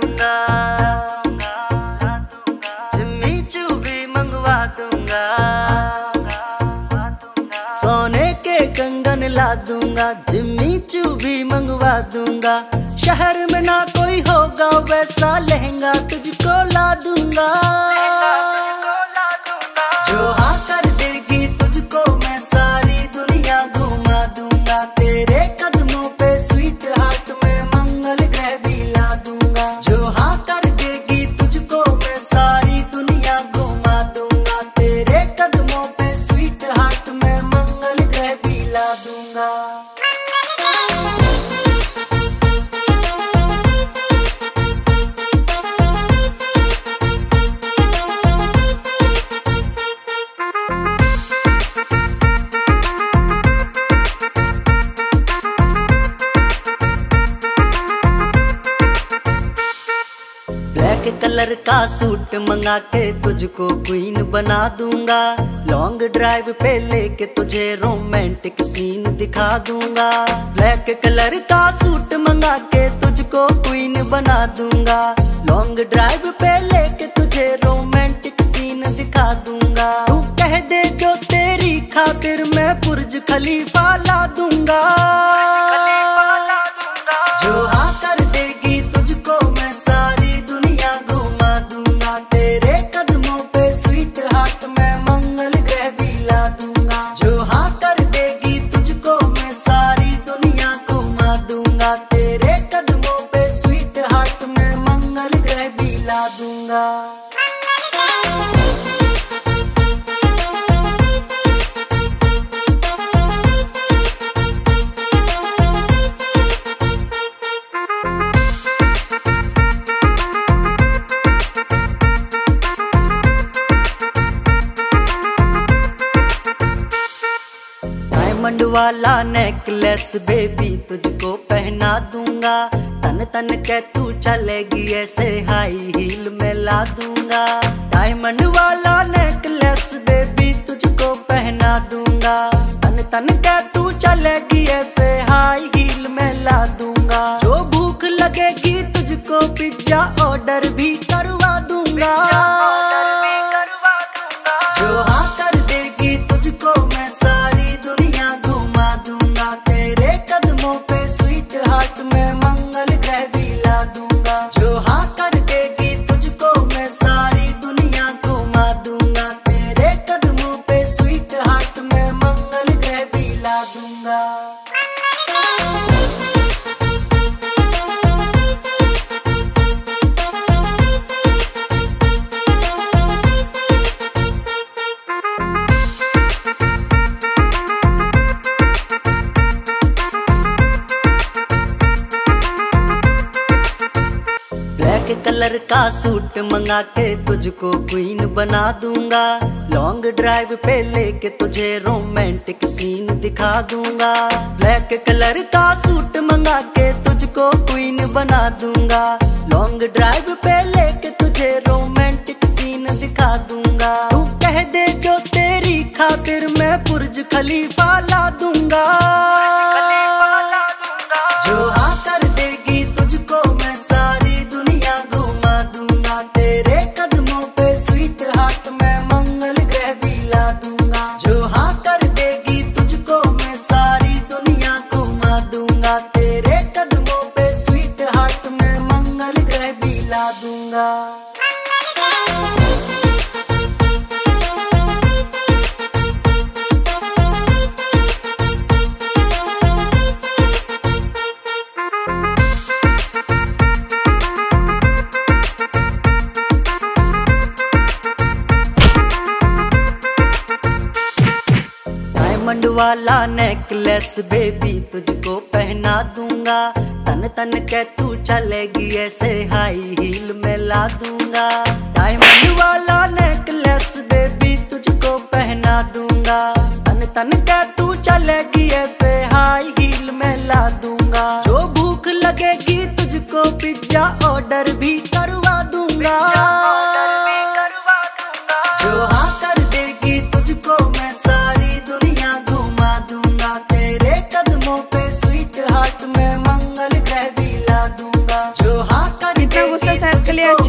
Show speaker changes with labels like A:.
A: दूँगा जिम्मी चू भी मंगवा दूँगा सोने के कंगन ला दूँगा, जिम्मी मंगवा दूँगा। शहर में ना कोई होगा, वैसा लहंगा तुझको ला दूँगा। कलर का सूट मंगा के तुझको क्वीन बना दूँगा। लॉन्ग ड्राइव पे लेके तुझे रोमांटिक सीन दिखा दूँगा। ब्लैक कलर का सूट मंगा के तुझको क्वीन बना दूँगा। लॉन्ग ड्राइव पे लेके तुझे रोमांटिक सीन दिखा दूँगा। तू कह दे जो तेरी खातिर मैं बुर्ज खलीफा ला दूँगा। दूँगा डायमंड वाला नेकलेस बेबी तुझको पहना दूँगा। तन तन के तू चलेगी ऐसे हाई हील में ला दूँगा। डायमंड वाला नेकलेस बेबी तुझको पहना दूँगा। तन तन के तू चलेगी ऐसे हाई हील में ला दूँगा। जो भूख लगेगी तुझको पिज्जा ऑर्डर भी करवा दूँगा। ब्लैक कलर का सूट मंगा के तुझको क्वीन बना दूँगा। लॉन्ग ड्राइव पे लेके तुझे रोमांटिक सीन दिखा दूँगा। ब्लैक कलर का सूट मंगा के तुझको क्वीन बना दूँगा। लॉन्ग ड्राइव पे लेके तुझे रोमांटिक सीन दिखा दूँगा। तू कह दे जो तेरी खातिर मैं बुर्ज खलीफा ला दूँगा। वाला नेकलेस बेबी तुझको पहना दूँगा। तन तन के तू चलेगी ऐसे हाई हील में ला दूँगा। डायमंड वाला नेकलेस बेबी तुझको पहना दूँगा। तन तन के तू चलेगी ऐसे हाई हील में ला दूँगा। जो भूख लगेगी तुझको पिज्जा ऑर्डर भी करवा दूँगा। जो Olha.